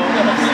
Oh,